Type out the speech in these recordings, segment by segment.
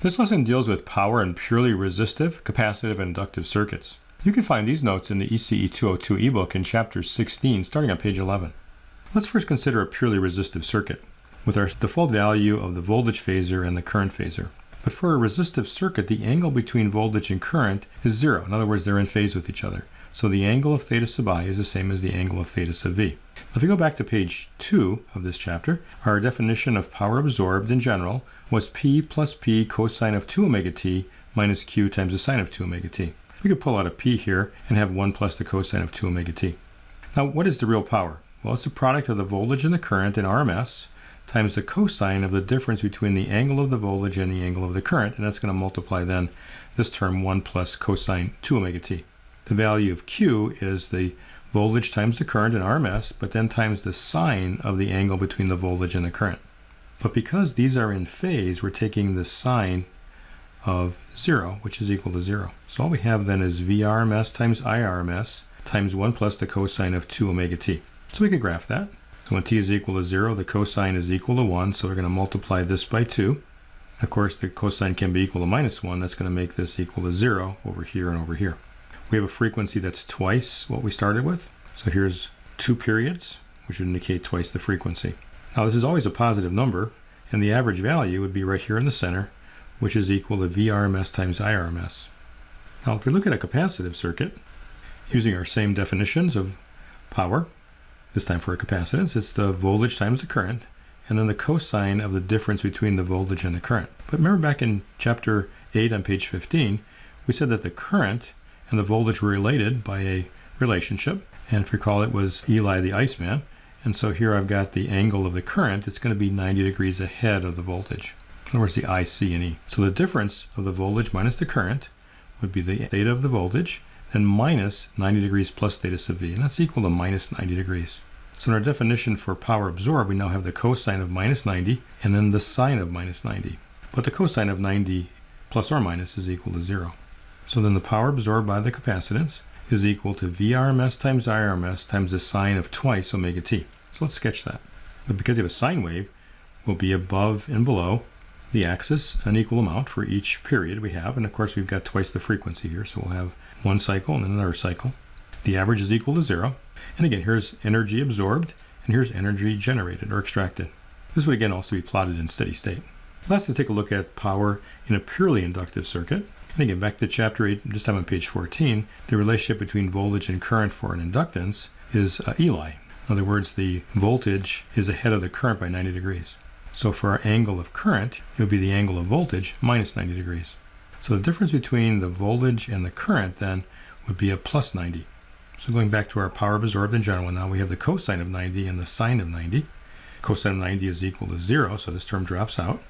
This lesson deals with power and purely resistive, capacitive, and inductive circuits. You can find these notes in the ECE 202 ebook in chapter 16, starting on page 11. Let's first consider a purely resistive circuit with our default value of the voltage phasor and the current phasor. But for a resistive circuit, the angle between voltage and current is zero. In other words, they're in phase with each other. So the angle of theta sub i is the same as the angle of theta sub v. If we go back to page 2 of this chapter, our definition of power absorbed in general was P plus P cosine of 2 omega t minus Q times the sine of 2 omega t. We could pull out a P here and have 1 plus the cosine of 2 omega t. Now, what is the real power? Well, it's the product of the voltage and the current in RMS times the cosine of the difference between the angle of the voltage and the angle of the current, and that's going to multiply then this term 1 plus cosine 2 omega t. The value of Q is the voltage times the current in RMS, but then times the sine of the angle between the voltage and the current. But because these are in phase, we're taking the sine of 0, which is equal to 0. So all we have then is VRMS times IRMS times 1 plus the cosine of 2 omega t. So we could graph that. So when t is equal to 0, the cosine is equal to 1, so we're going to multiply this by 2. Of course, the cosine can be equal to minus 1. That's going to make this equal to 0 over here and over here. We have a frequency that's twice what we started with. So here's two periods, which would indicate twice the frequency. Now this is always a positive number, and the average value would be right here in the center, which is equal to VRMS times IRMS. Now if we look at a capacitive circuit, using our same definitions of power, this time for a capacitance, it's the voltage times the current, and then the cosine of the difference between the voltage and the current. But remember back in chapter 8 on page 15, we said that the current and the voltage were related by a relationship. And if you recall, it was Eli the Iceman. And so here I've got the angle of the current. It's going to be 90 degrees ahead of the voltage. In other words, the IC and E. So the difference of the voltage minus the current would be the theta of the voltage and minus 90 degrees plus theta sub V. And that's equal to minus 90 degrees. So in our definition for power absorbed, we now have the cosine of minus 90 and then the sine of minus 90. But the cosine of 90 plus or minus is equal to zero. So then the power absorbed by the capacitance is equal to VRMS times IRMS times the sine of twice omega t. So let's sketch that. But because you have a sine wave, will be above and below the axis an equal amount for each period we have. And of course, we've got twice the frequency here. So we'll have one cycle and then another cycle. The average is equal to zero. And again, here's energy absorbed and here's energy generated or extracted. This would again also be plotted in steady state. Let's take a look at power in a purely inductive circuit. And again, back to chapter 8, just on page 14, the relationship between voltage and current for an inductance is uh, Eli. In other words, the voltage is ahead of the current by 90 degrees. So for our angle of current, it would be the angle of voltage minus 90 degrees. So the difference between the voltage and the current then would be a plus 90. So going back to our power absorbed in general, now we have the cosine of 90 and the sine of 90. Cosine of 90 is equal to 0, so this term drops out.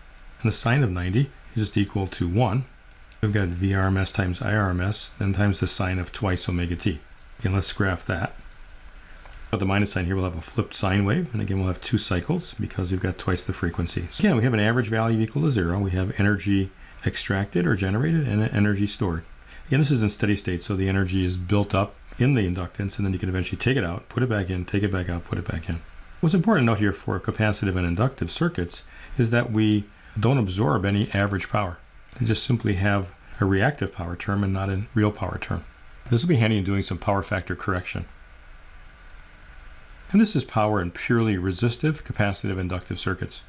And the sine of 90 is just equal to 1, We've got VRMS times IRMS, then times the sine of twice omega t. Again, let's graph that. But the minus sign here we'll have a flipped sine wave, and again, we'll have two cycles because we've got twice the frequency. So again, we have an average value equal to zero. We have energy extracted or generated and energy stored. Again, this is in steady state, so the energy is built up in the inductance, and then you can eventually take it out, put it back in, take it back out, put it back in. What's important to note here for capacitive and inductive circuits is that we don't absorb any average power and just simply have a reactive power term and not a real power term. This will be handy in doing some power factor correction. And this is power in purely resistive, capacitive, inductive circuits.